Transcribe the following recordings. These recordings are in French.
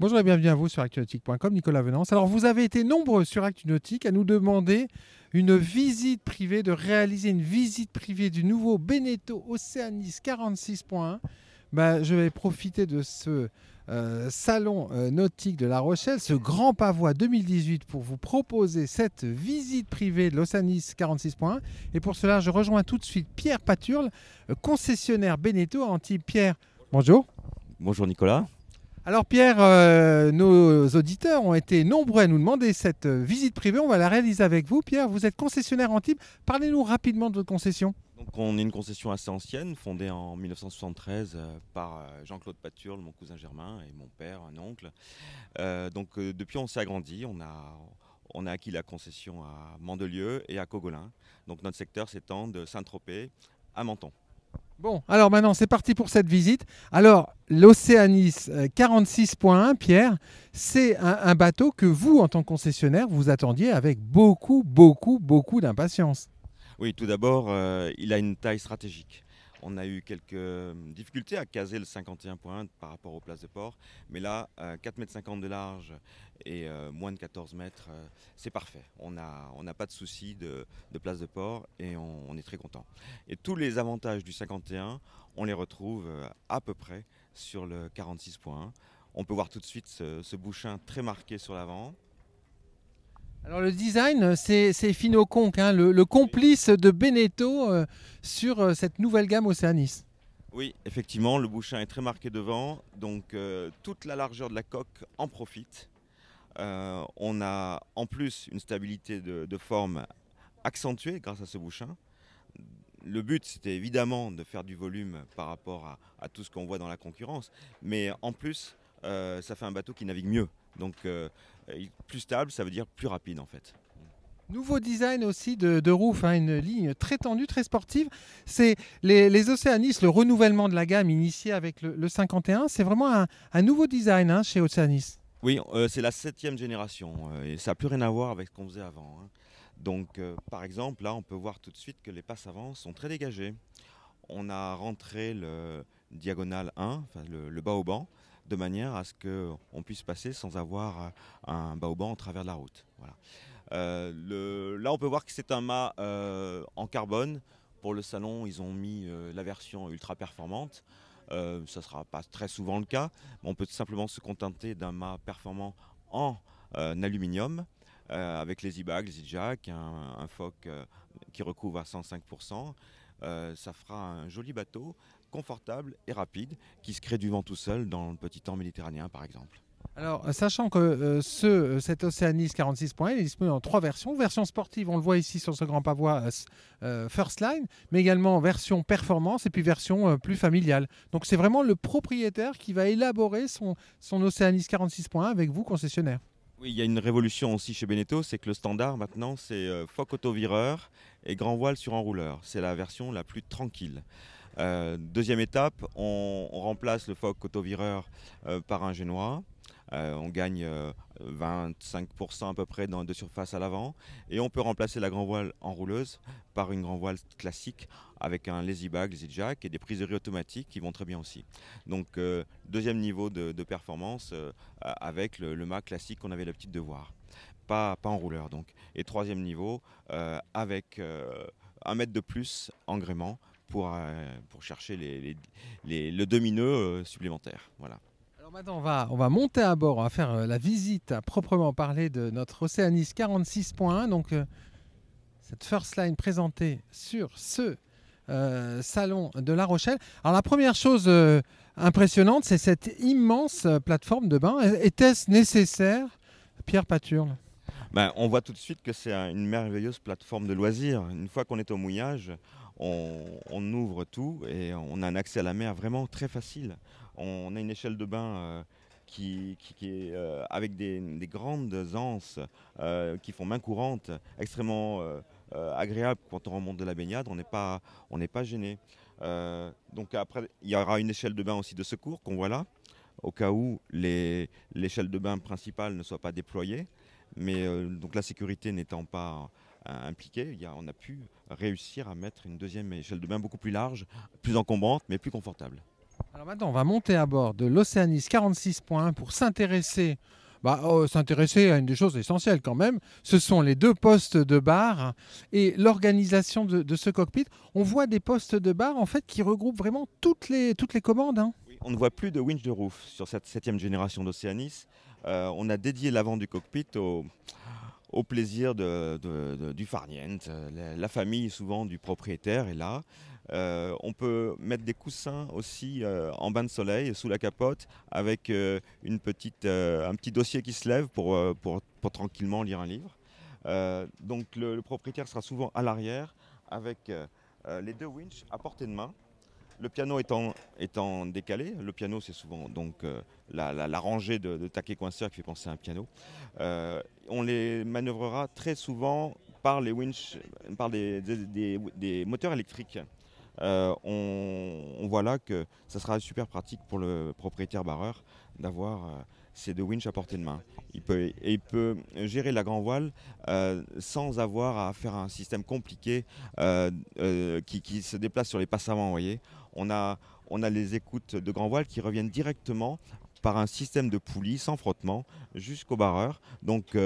Bonjour et bienvenue à vous sur actunautique.com, Nicolas Venance. Alors vous avez été nombreux sur Actunautique à nous demander une visite privée, de réaliser une visite privée du nouveau Beneteau Oceanis 46.1. Bah, je vais profiter de ce euh, salon euh, nautique de La Rochelle, ce grand pavois 2018 pour vous proposer cette visite privée de l'Oceanis 46.1. Et pour cela, je rejoins tout de suite Pierre Paturle, euh, concessionnaire Beneteau à Antibes. Pierre, bonjour. Bonjour Nicolas. Alors Pierre, euh, nos auditeurs ont été nombreux à nous demander cette euh, visite privée. On va la réaliser avec vous. Pierre, vous êtes concessionnaire Antibes. Parlez-nous rapidement de votre concession. On est une concession assez ancienne, fondée en 1973 euh, par Jean-Claude Paturle, mon cousin germain, et mon père, un oncle. Donc depuis on s'est agrandi, on a, on a acquis la concession à Mandelieu et à Cogolin. Donc notre secteur s'étend de Saint-Tropez à Menton. Bon, alors maintenant c'est parti pour cette visite. Alors l'Océanis euh, 46.1, Pierre, c'est un, un bateau que vous, en tant que concessionnaire, vous attendiez avec beaucoup, beaucoup, beaucoup d'impatience. Oui, tout d'abord, euh, il a une taille stratégique. On a eu quelques euh, difficultés à caser le 51.1 par rapport aux places de port, mais là, euh, 4,50 m de large et euh, moins de 14 mètres, euh, c'est parfait. On n'a pas de souci de, place de port et on, est très content. Et tous les avantages du 51, on les retrouve euh, à peu près sur le 46.1. On peut voir tout de suite ce bouchin très marqué sur l'avant. Alors le design, c'est Fino Conc, hein, le, complice de Beneteau euh, sur euh, cette nouvelle gamme Océanis. Oui, effectivement, le bouchin est très marqué devant, donc euh, toute la largeur de la coque en profite. On a en plus une stabilité de, forme accentuée grâce à ce bouchin. Le but, c'était évidemment de faire du volume par rapport à, tout ce qu'on voit dans la concurrence, mais en plus, ça fait un bateau qui navigue mieux. Plus stable, ça veut dire plus rapide en fait. Nouveau design aussi de, de roof, hein, une ligne très tendue, très sportive. C'est les, les Océanis, le renouvellement de la gamme initié avec le, le 51, c'est vraiment un, un nouveau design hein, chez Océanis. Oui, euh, c'est la septième génération euh, et ça n'a plus rien à voir avec ce qu'on faisait avant. hein. Donc, euh, par exemple, là, on peut voir tout de suite que les passes avant sont très dégagées. On a rentré le diagonal 1, enfin le, le baoban, de manière à ce qu'on puisse passer sans avoir euh, un baoban en travers de la route. Euh, là, on peut voir que c'est un mât euh, en carbone. Pour le salon, ils ont mis la version ultra performante. Ça ne sera pas très souvent le cas. On peut simplement se contenter d'un mât performant en aluminium avec les e-bags, les e-jacks, un, un foc qui recouvre à 105%. Euh, ça fera un joli bateau, confortable et rapide, qui se crée du vent tout seul dans le petit temps méditerranéen par exemple. Alors, sachant que euh, ce, euh, cet Océanis 46.1 il est disponible en trois versions. Version sportive, on le voit ici sur ce grand pavois euh, First Line, mais également version performance et puis version euh, plus familiale. Donc, c'est vraiment le propriétaire qui va élaborer son, son Océanis 46.1 avec vous, concessionnaire. Oui, il y a une révolution aussi chez Beneteau, c'est que le standard maintenant c'est foc autovireur et grand voile sur enrouleur. C'est la version la plus tranquille. Euh, deuxième étape, on, remplace le foc autovireur euh, par un génois. Euh, on gagne euh, 25% à peu près dans, de surface à l'avant et on peut remplacer la grand voile enrouleuse par une grand voile classique avec un lazy bag, lazy jack et des priseries automatiques qui vont très bien aussi. Donc euh, deuxième niveau de, performance euh, avec le, mât classique qu'on avait l'habitude de voir. Pas, pas en rouleur donc. Et troisième niveau euh, avec euh, un mètre de plus en gréement pour, euh, pour chercher les, les- les- le demi-nœud euh, supplémentaire. Voilà. Alors maintenant, on va, on va monter à bord, on va faire euh, la visite à proprement parler de notre Océanis 46.1. Donc, cette first line présentée sur ce euh, salon de La Rochelle. Alors, la première chose euh, impressionnante, c'est cette immense euh, plateforme de bain. Était-ce nécessaire, Pierre Paturle Ben, on voit tout de suite que c'est un- une merveilleuse plateforme de loisirs. Une fois qu'on est au mouillage, on, ouvre tout et on a un accès à la mer vraiment très facile. On a une échelle de bain euh, qui, est euh, avec des, des grandes anses euh, qui font main courante, extrêmement agréable quand on remonte de la baignade. On n'est pas, pas gêné. Donc après, il y aura une échelle de bain aussi de secours qu'on voit là, au cas où l'échelle de bain principale ne soit pas déployée. Mais donc la sécurité n'étant pas euh, impliquée, il y a- on a pu réussir à mettre une deuxième échelle de bain beaucoup plus large, plus encombrante, mais plus confortable. Alors maintenant, on va monter à bord de l'Océanis 46.1 pour s'intéresser bah, oh, s'intéresser à une des choses essentielles quand même. Ce sont les deux postes de bar et l'organisation de, ce cockpit. On voit des postes de bar en fait qui regroupent vraiment toutes les, toutes les commandes. Hein. on ne voit plus de winch de roof sur cette septième génération d'Océanis. Euh, on a dédié l'avant du cockpit au, au plaisir du farniente. La, famille souvent du propriétaire est là. Euh, on peut mettre des coussins aussi euh, en bain de soleil sous la capote avec euh, une petite, un petit dossier qui se lève pour, pour, tranquillement lire un livre. donc le, propriétaire sera souvent à l'arrière avec les deux winches à portée de main. Le piano étant, étant décalé, le piano c'est souvent donc la, rangée de, taquets coinceurs qui fait penser à un piano. on les manœuvrera très souvent par les winches, par des, des moteurs électriques. Euh, on, voit là que ça sera super pratique pour le propriétaire barreur d'avoir euh, ces deux winches à portée de main. Il peut, il peut gérer la grand voile euh, sans avoir à faire un système compliqué qui, se déplace sur les passes avant. Voyez. On, a, on a les écoutes de grand voile qui reviennent directement par un système de poulies sans frottement jusqu'au barreur. Donc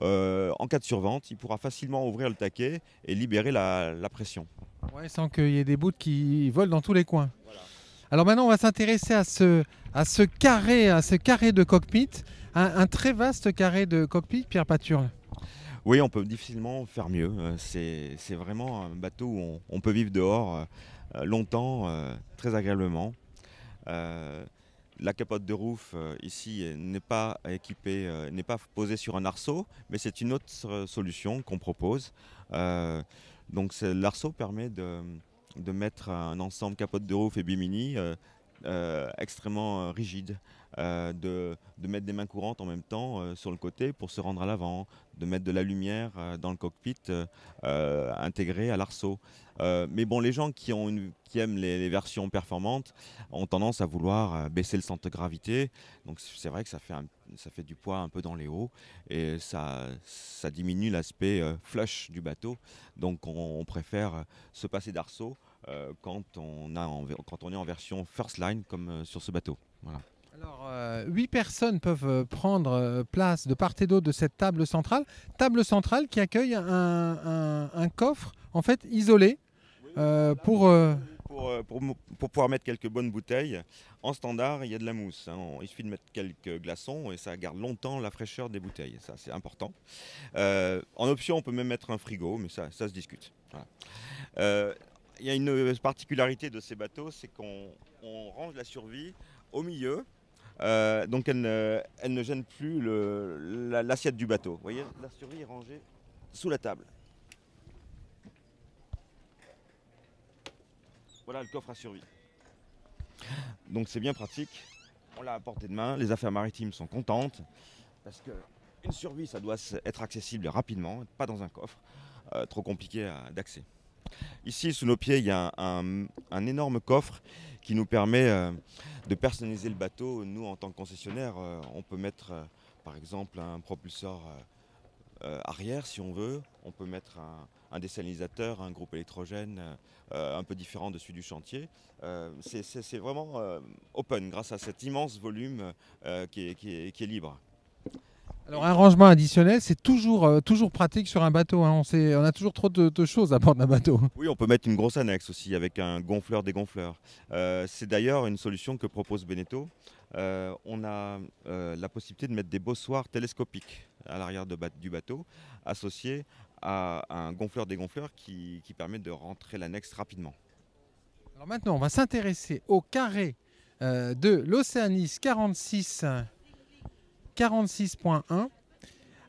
en cas de survente, il pourra facilement ouvrir le taquet et libérer la pression. Ouais, sans qu'il y ait des bouts qui volent dans tous les coins. Alors maintenant, on va s'intéresser à ce, à ce carré, à ce carré de cockpit, un, très vaste carré de cockpit, Pierre Paturle. Oui, on peut difficilement faire mieux. Euh, c'est vraiment un bateau où on, peut vivre dehors euh, euh, longtemps, très agréablement. la capote de roof ici n'est pas équipée, n'est pas posée sur un arceau, mais c'est une autre solution qu'on propose. Donc l'arceau permet de, mettre un ensemble capote de roof et bimini euh, euh, extrêmement euh, rigide, de, mettre des mains courantes en même temps sur le côté pour se rendre à l'avant, de mettre de la lumière dans le cockpit intégré à l'arceau. mais bon, les gens qui, ont qui aiment les, versions performantes ont tendance à vouloir baisser le centre de gravité. Donc c'est vrai que ça fait, ça fait du poids un peu dans les hauts et ça, ça diminue l'aspect flush du bateau. Donc on, préfère se passer d'arceau quand, on a quand on est en version first line comme sur ce bateau. Voilà. Alors, euh, 8 personnes peuvent euh, prendre euh, place de part et d'autre de cette table centrale. Table centrale qui accueille un, coffre en fait isolé euh, pour, pour, pour, pouvoir mettre quelques bonnes bouteilles. En standard, il y a de la mousse. Hein. Il suffit de mettre quelques glaçons et ça garde longtemps la fraîcheur des bouteilles. Ça, c'est important. en option, on peut même mettre un frigo, mais ça, ça se discute. Il y a une particularité de ces bateaux, c'est qu'on range la survie au milieu euh, donc elle ne, gêne plus l'assiette du bateau. Vous voyez, la survie est rangée sous la table. Voilà le coffre à survie. Donc c'est bien pratique. On l'a à portée de main. Les affaires maritimes sont contentes parce qu'une survie, ça doit être accessible rapidement, pas dans un coffre euh, trop compliqué d'accès. Ici, sous nos pieds, il y a un énorme coffre qui nous permet euh, de personnaliser le bateau. Nous, en tant que concessionnaire, euh, on peut mettre euh, par exemple un propulseur arrière si on veut. On peut mettre un, désalinisateur, un groupe électrogène un peu différent de celui du chantier. C'est vraiment open grâce à cet immense volume qui est libre. Alors un rangement additionnel, c'est toujours, euh, toujours pratique sur un bateau. Hein. On, on, a toujours trop de, choses à bord d'un bateau. Oui, on peut mettre une grosse annexe aussi avec un gonfleur dégonfleur. Euh, c'est d'ailleurs une solution que propose Beneteau. Euh, on a la possibilité de mettre des bossoirs télescopiques à l'arrière du bateau, associés à un gonfleur dégonfleur qui, qui permet de rentrer l'annexe rapidement. Alors maintenant, on va s'intéresser au carré de l'Océanis 46 46.1.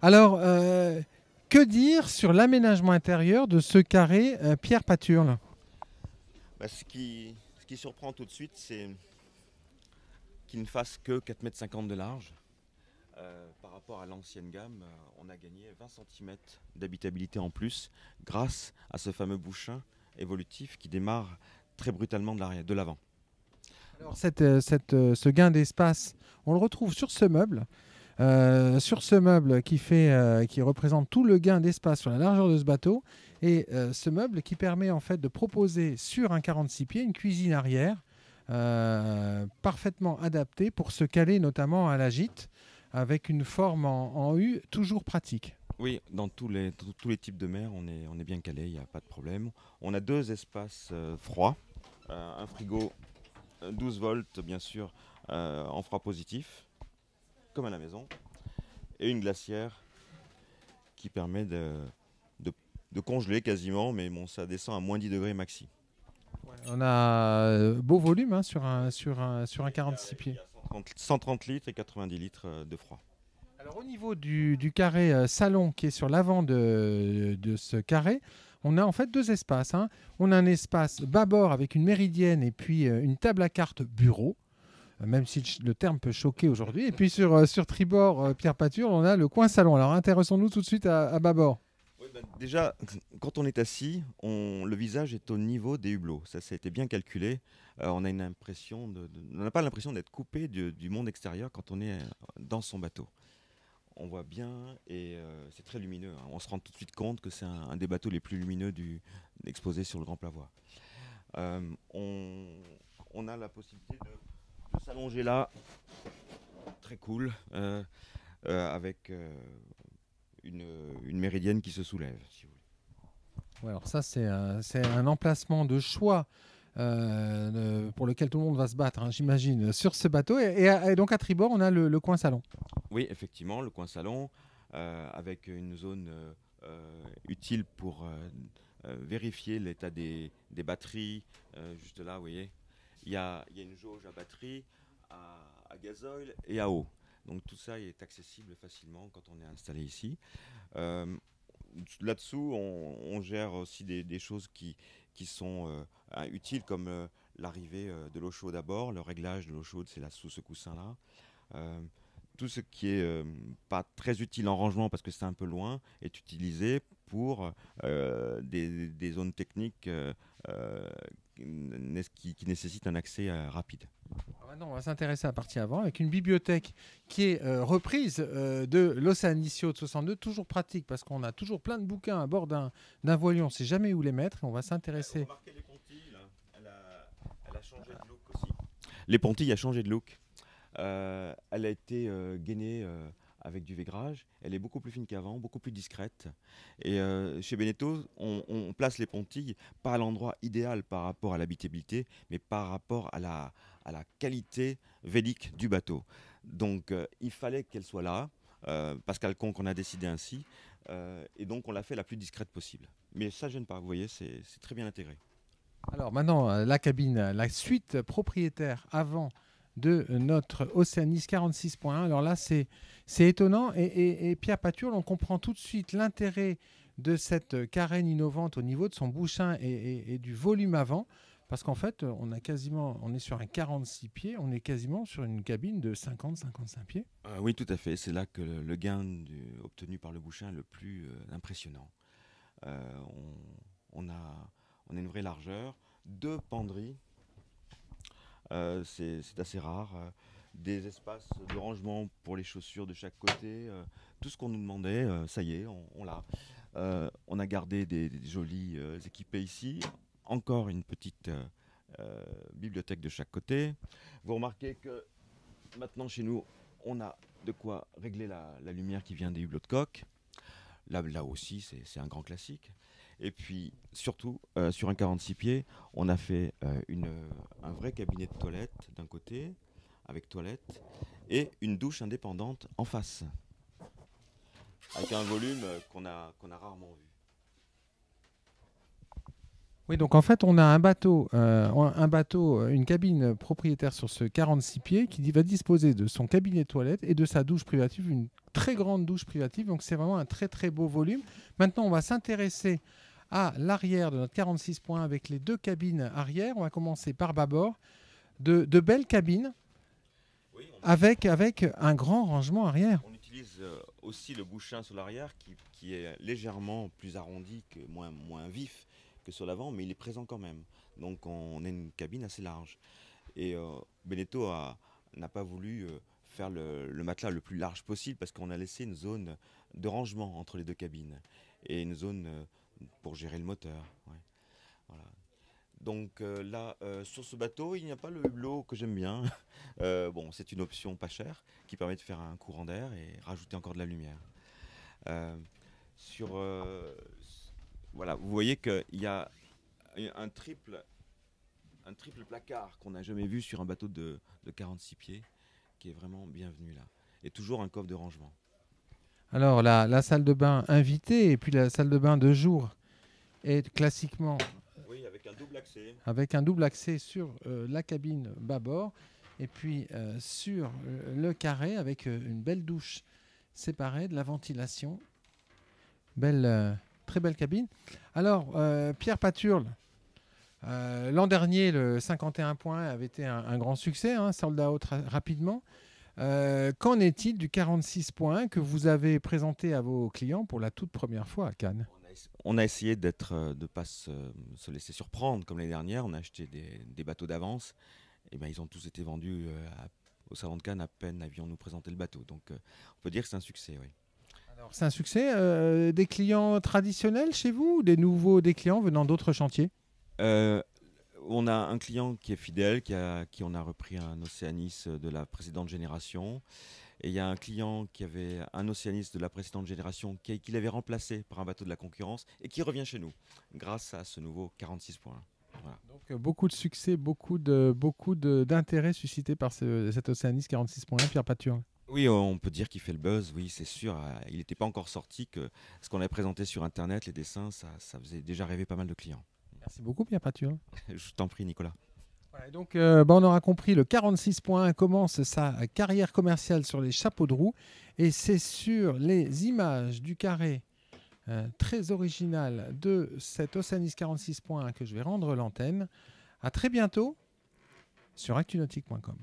Alors, euh, que dire sur l'aménagement intérieur de ce carré euh, Pierre Paturle? Bah, ce, qui, ce qui surprend tout de suite, c'est qu'il ne fasse que 4,50 m de large. Euh, par rapport à l'ancienne gamme, on a gagné 20 cm d'habitabilité en plus grâce à ce fameux bouchin évolutif qui démarre très brutalement de l'avant. Alors cette, ce gain d'espace, on le retrouve sur ce meuble. Euh, sur ce meuble qui, fait, euh, qui représente tout le gain d'espace sur la largeur de ce bateau, et euh, ce meuble qui permet en fait de proposer sur un 46 pieds une cuisine arrière parfaitement adapté pour se caler notamment à la gîte avec une forme en, U toujours pratique. Oui, dans tous les, tous les types de mer, on est, on est bien calé, il n'y a pas de problème. On a deux espaces froids, un frigo euh, 12 volts, bien sûr, en froid positif, comme à la maison, et une glacière qui permet de, de, de congeler quasiment, mais bon, ça descend à moins 10 degrés maxi. On a euh, beau volume hein, sur, un, sur, un, sur un 46 pieds. 130, 130 litres et 90 litres euh, de froid. Alors au niveau du, du carré euh, salon qui est sur l'avant de, de ce carré, on a en fait deux espaces. hein. On a un espace bâbord avec une méridienne et puis une table à cartes bureau, même si le terme peut choquer aujourd'hui. Et puis sur, euh, sur tribord euh, Pierre Pature, on a le coin salon. Alors intéressons-nous tout de suite à, à bâbord. Ben, déjà, quand on est assis, le visage est au niveau des hublots. Ça, ça a été bien calculé. Euh, on a une impression de, on n'a pas l'impression d'être coupé du, monde extérieur quand on est euh, dans son bateau. On voit bien et euh, c'est très lumineux. hein. On se rend tout de suite compte que c'est un, des bateaux les plus lumineux exposés sur le Grand Plavois. Euh, on, on a la possibilité de s'allonger là, très cool, euh, euh, avec euh, une, une méridienne qui se soulève. si vous voulez. Ouais, alors ça, c'est un, c'est un emplacement de choix euh, pour lequel tout le monde va se battre, hein, j'imagine, sur ce bateau. Et, et à- et donc à tribord, on a le, le coin salon. Oui, effectivement, le coin salon, euh, avec une zone euh, euh, utile pour euh, euh, vérifier l'état des, des batteries. euh, juste là, vous voyez, il y a, une jauge à batterie, à, à gazoil et à eau. Donc tout ça est accessible facilement quand on est installé ici. Euh, Là-dessous, on, gère aussi des, choses qui, sont euh, utiles, comme euh, l'arrivée de l'eau chaude à bord, le réglage de l'eau chaude, c'est là sous ce coussin-là. Tout ce qui est euh, pas très utile en rangement parce que c'est un peu loin est utilisé pour des, zones techniques qui, qui nécessitent un accès euh, rapide. Ah bah non, on va s'intéresser à la partie avant avec une bibliothèque qui est euh, reprise euh, de l'Océanicio de 62, toujours pratique parce qu'on a toujours plein de bouquins à bord d'un d'un voilier, on ne sait jamais où les mettre et on va s'intéresser. Remarquez les pontilles. Elle a, elle a changé de look aussi. Les pontilles a changé de look. Euh, elle a été euh, gainée euh, avec du vaigrage. Elle est beaucoup plus fine qu'avant, beaucoup plus discrète. Et euh, chez Beneteau, on, place les pontilles pas à l'endroit idéal par rapport à l'habitabilité, mais par rapport à la, qualité védique du bateau. Donc euh, il fallait qu'elle soit là. Euh, Pascal Conque on a décidé ainsi. Et donc on l'a fait la plus discrète possible. Mais ça gêne pas, vous voyez, c'est très bien intégré. Alors maintenant, la cabine, la suite propriétaire avant de notre Océanis 46.1. Alors là, c'est étonnant. Et, Pierre Pature, on comprend tout de suite l'intérêt de cette carène innovante au niveau de son bouchin et, du volume avant. Parce qu'en fait, on, a quasiment, on est sur un 46 pieds, on est quasiment sur une cabine de 50-55 pieds. Euh, oui, tout à fait. C'est là que le, gain obtenu par le bouchin est le plus euh, impressionnant. Euh, on, a, on a une vraie largeur, deux penderies, c'est c'est assez rare. euh, des espaces de rangement pour les chaussures de chaque côté. euh, tout ce qu'on nous demandait, euh, ça y est, on, l'a. Euh, on a gardé des, jolis euh, équipés ici. Encore une petite euh, euh, bibliothèque de chaque côté. Vous remarquez que maintenant chez nous, on a de quoi régler la, lumière qui vient des hublots de coque. Là, aussi, c'est un grand classique. Et puis, surtout, euh, sur un 46 pieds, on a fait euh, une, un vrai cabinet de toilette d'un côté, avec toilette, et une douche indépendante en face, avec un volume euh, qu'on a rarement vu. Oui, donc en fait, on a un bateau, euh, un bateau, euh, une cabine propriétaire sur ce 46 pieds qui va disposer de son cabinet de toilette et de sa douche privative, une très grande douche privative. Donc c'est vraiment un très très beau volume. Maintenant, on va s'intéresser à l'arrière de notre 46 points avec les deux cabines arrière. On va commencer par bâbord. De, de belles cabines Oui, avec, avec un grand rangement arrière. On utilise euh, aussi le bouchin sur l'arrière qui, qui est légèrement plus arrondi, que moins, moins vif que sur l'avant, mais il est présent quand même. Donc on a une cabine assez large. Et euh, Beneteau n'a pas voulu euh, faire le, matelas le plus large possible parce qu'on a laissé une zone de rangement entre les deux cabines et une zone euh, pour gérer le moteur. Donc euh, là, sur ce bateau, il n'y a pas le hublot que j'aime bien. Bon, c'est une option pas chère qui permet de faire un courant d'air et rajouter encore de la lumière. Sur, voilà, vous voyez qu'il y a un triple, un triple placard qu'on n'a jamais vu sur un bateau de, de 46 pieds, qui est vraiment bienvenu là. Et toujours un coffre de rangement. Alors, la, la salle de bain invitée et puis la salle de bain de jour est classiquement Oui, avec un double accès. avec un double accès sur euh, la cabine bâbord et puis euh, sur euh, le carré avec une belle douche séparée, de la ventilation. Belle, très belle cabine. Alors, euh, Pierre Paturle, euh, l'an dernier, le 51 points avait été un, grand succès, hein, sold rapidement. Euh, Qu'en est-il du 46 points que vous avez présenté à vos clients pour la toute première fois à Cannes? On a, essayé d'être, de ne pas se, se laisser surprendre comme l'année dernière. On a acheté des, bateaux d'avance. Et ben, ils ont tous été vendus au Salon de Cannes à peine avions-nous présenté le bateau. Donc on peut dire que c'est un succès, oui. Alors, c'est un succès. euh, des clients traditionnels chez vous ou des nouveaux des clients venant d'autres chantiers? Euh, on a un client qui est fidèle, qui, a, qui on a repris un Océanis de la précédente génération. Et il y a un client qui avait un Océanis de la précédente génération qui, qui l'avait remplacé par un bateau de la concurrence et qui revient chez nous grâce à ce nouveau 46 points. Donc euh, beaucoup de succès, beaucoup de beaucoup de- d'intérêt suscité par ce- cet Océanis 46.1 Pierre Paturle. Oui, on peut dire qu'il fait le buzz, oui, c'est sûr. Euh, Il n'était pas encore sorti que ce qu'on avait présenté sur Internet, les dessins, ça, ça faisait déjà rêver pas mal de clients. Merci beaucoup Pierre Paturle. Je t'en prie, Nicolas. Voilà, donc euh, bah, on aura compris, le 46.1 commence sa carrière commerciale sur les chapeaux de roue et c'est sur les images du carré euh, très original de cet Océanis 46.1 que je vais rendre l'antenne. À très bientôt sur actunautique.com.